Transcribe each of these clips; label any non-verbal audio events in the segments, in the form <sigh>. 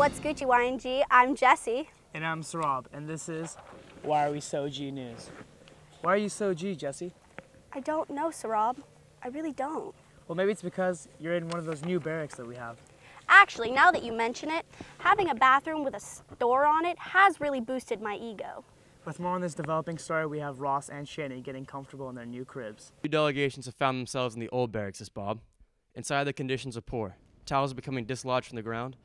What's Gucci YNG? I'm Jesse. And I'm Sarab, and this is Why Are We So G News. Why are you so G, Jesse? I don't know, Sarab. I really don't. Well, maybe it's because you're in one of those new barracks that we have. Actually, now that you mention it, having a bathroom with a store on it has really boosted my ego. With more on this developing story, we have Ross and Shannon getting comfortable in their new cribs. Two delegations have found themselves in the old barracks, this Bob. Inside, the conditions are poor. Towels are becoming dislodged from the ground.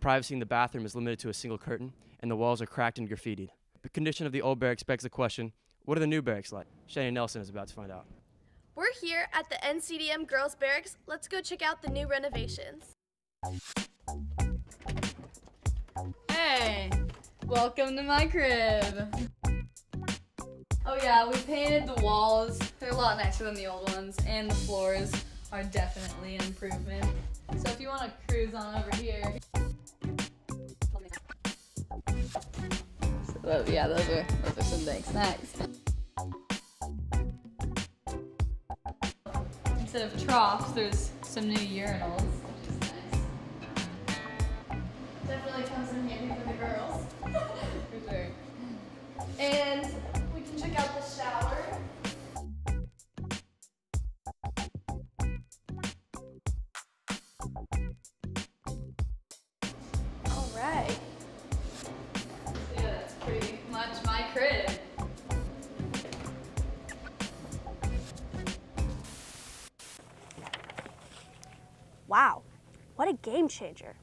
The privacy in the bathroom is limited to a single curtain, and the walls are cracked and graffitied. The condition of the old barracks begs the question what are the new barracks like? Shannon Nelson is about to find out. We're here at the NCDM Girls Barracks. Let's go check out the new renovations. Hey, welcome to my crib. Oh yeah, we painted the walls. They're a lot nicer than the old ones, and the floors are definitely an improvement. So if you want to cruise on over here. So, yeah, those are those are some big snacks. Instead of troughs, there's some new urinals, which is nice. Definitely comes in handy for the girls. Wow, what a game changer.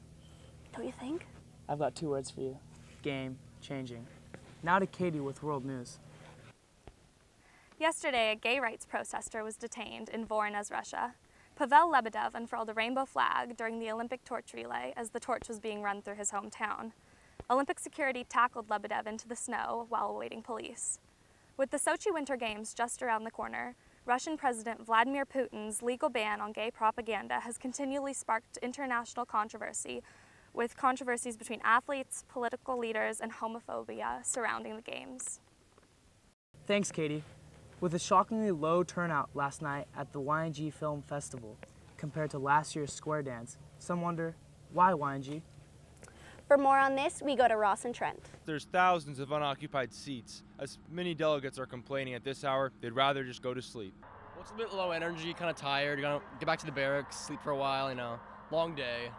Don't you think? I've got two words for you game changing. Now to Katie with World News. Yesterday, a gay rights protester was detained in Voronezh, Russia. Pavel Lebedev unfurled a rainbow flag during the Olympic torch relay as the torch was being run through his hometown. Olympic security tackled Lebedev into the snow while awaiting police. With the Sochi Winter Games just around the corner, Russian President Vladimir Putin's legal ban on gay propaganda has continually sparked international controversy, with controversies between athletes, political leaders, and homophobia surrounding the Games. Thanks, Katie. With a shockingly low turnout last night at the YNG Film Festival compared to last year's Square Dance, some wonder why YNG? For more on this, we go to Ross and Trent. There's thousands of unoccupied seats. As many delegates are complaining at this hour, they'd rather just go to sleep. Well, it's a bit low energy, kind of tired. You're gonna get back to the barracks, sleep for a while. You know, long day.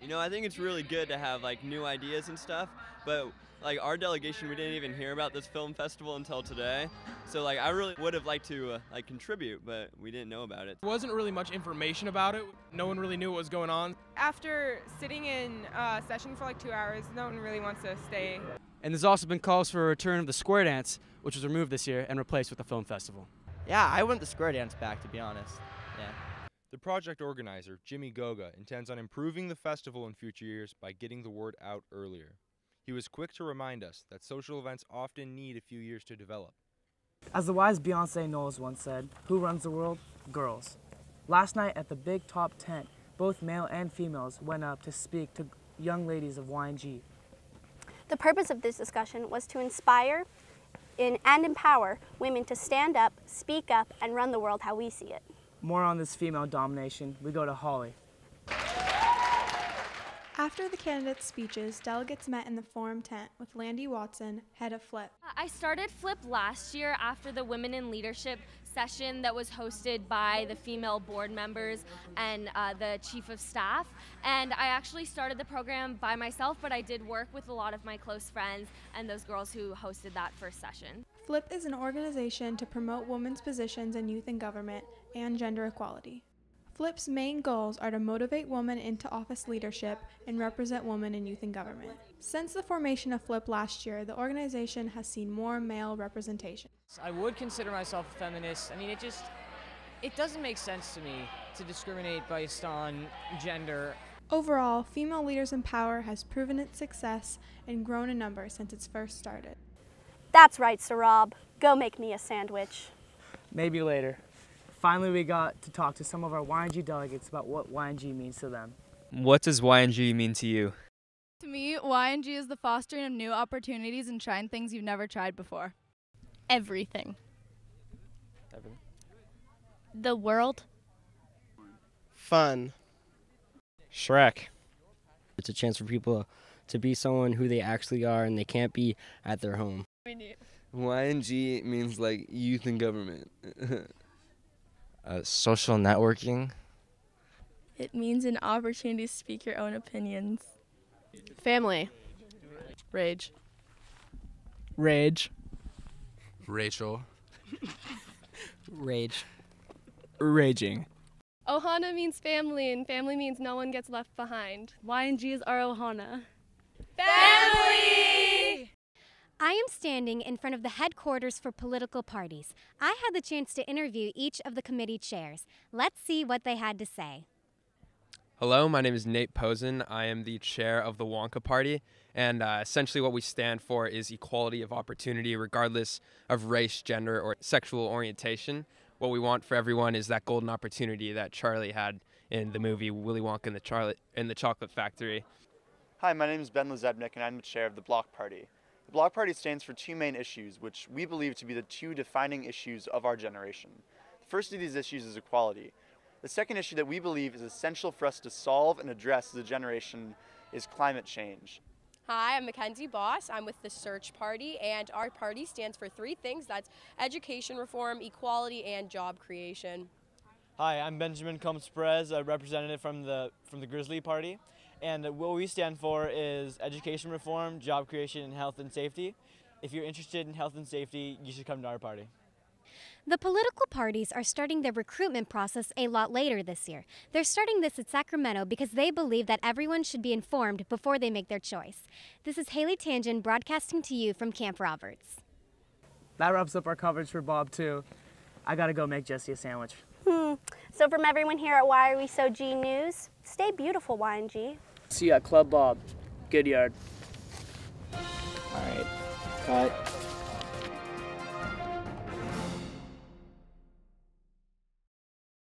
You know, I think it's really good to have like new ideas and stuff, but like our delegation, we didn't even hear about this film festival until today. So like I really would have liked to uh, like contribute, but we didn't know about it. There wasn't really much information about it. No one really knew what was going on. After sitting in uh, session for like two hours, no one really wants to stay. And there's also been calls for a return of the Square Dance, which was removed this year and replaced with the film festival. Yeah, I want the square dance back, to be honest. Yeah. The project organizer, Jimmy Goga, intends on improving the festival in future years by getting the word out earlier. He was quick to remind us that social events often need a few years to develop. As the wise Beyonce Knowles once said, who runs the world? Girls. Last night at the Big Top Tent, both male and females went up to speak to young ladies of YNG. The purpose of this discussion was to inspire in, and empower women to stand up, speak up, and run the world how we see it. More on this female domination, we go to Holly. After the candidates' speeches, delegates met in the forum tent with Landy Watson, head of FLIP. I started FLIP last year after the Women in Leadership session that was hosted by the female board members and uh, the chief of staff. And I actually started the program by myself, but I did work with a lot of my close friends and those girls who hosted that first session. FLIP is an organization to promote women's positions in youth and government and gender equality. FLIP's main goals are to motivate women into office leadership and represent women in youth and government. Since the formation of FLIP last year, the organization has seen more male representation. I would consider myself a feminist. I mean, it just it doesn't make sense to me to discriminate based on gender. Overall, Female Leaders in Power has proven its success and grown in number since its first started. That's right, Sarab. Go make me a sandwich. Maybe later. Finally, we got to talk to some of our YNG delegates about what YNG means to them. What does YNG mean to you? To me, YNG is the fostering of new opportunities and trying things you've never tried before. Everything. Everything. The world. Fun. Shrek. It's a chance for people to be someone who they actually are and they can't be at their home. YNG means like youth and government. <laughs> Uh, social networking. It means an opportunity to speak your own opinions. Family. Rage. Rage. Rachel. Rage. Raging. Ohana means family, and family means no one gets left behind. YNGs are Ohana. Family! I am standing in front of the headquarters for political parties. I had the chance to interview each of the committee chairs. Let's see what they had to say. Hello, my name is Nate Posen. I am the chair of the Wonka Party, and uh, essentially what we stand for is equality of opportunity regardless of race, gender, or sexual orientation. What we want for everyone is that golden opportunity that Charlie had in the movie Willy Wonka and the, Charlie, in the Chocolate Factory. Hi, my name is Ben Lazebnik, and I'm the chair of the Block Party. The Block Party stands for two main issues, which we believe to be the two defining issues of our generation. The first of these issues is equality. The second issue that we believe is essential for us to solve and address as a generation is climate change. Hi, I'm Mackenzie Boss. I'm with the Search Party, and our party stands for three things that's education reform, equality, and job creation. Hi, I'm Benjamin Combs Perez, a representative from the, from the Grizzly Party. And what we stand for is education reform, job creation, and health and safety. If you're interested in health and safety, you should come to our party. The political parties are starting their recruitment process a lot later this year. They're starting this at Sacramento because they believe that everyone should be informed before they make their choice. This is Haley Tangent broadcasting to you from Camp Roberts. That wraps up our coverage for Bob, too. I gotta go make Jesse a sandwich. Hmm. So, from everyone here at Why Are We So G News, stay beautiful, YNG. See at Club Bob. Good yard. All right. Cut.